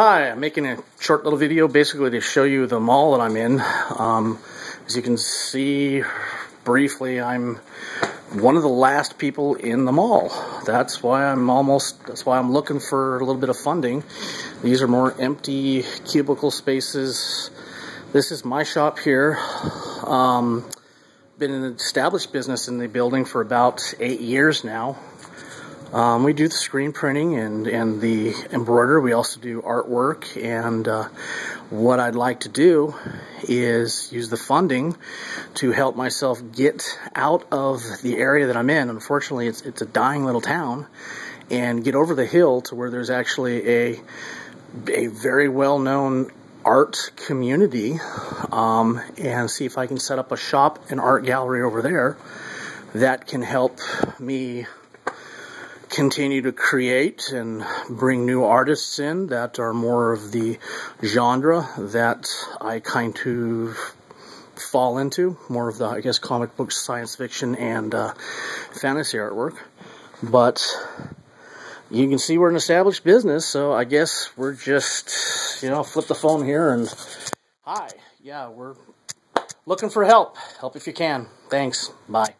Hi, I'm making a short little video basically to show you the mall that I'm in. Um, as you can see briefly, I'm one of the last people in the mall. That's why I'm almost, that's why I'm looking for a little bit of funding. These are more empty cubicle spaces. This is my shop here. Um, been an established business in the building for about eight years now. Um, we do the screen printing and, and the embroidery. We also do artwork. And uh, what I'd like to do is use the funding to help myself get out of the area that I'm in. Unfortunately, it's, it's a dying little town. And get over the hill to where there's actually a, a very well-known art community um, and see if I can set up a shop and art gallery over there that can help me continue to create and bring new artists in that are more of the genre that I kind of fall into, more of the, I guess, comic book, science fiction, and uh, fantasy artwork. But you can see we're an established business, so I guess we're just, you know, flip the phone here and, hi, yeah, we're looking for help. Help if you can. Thanks. Bye.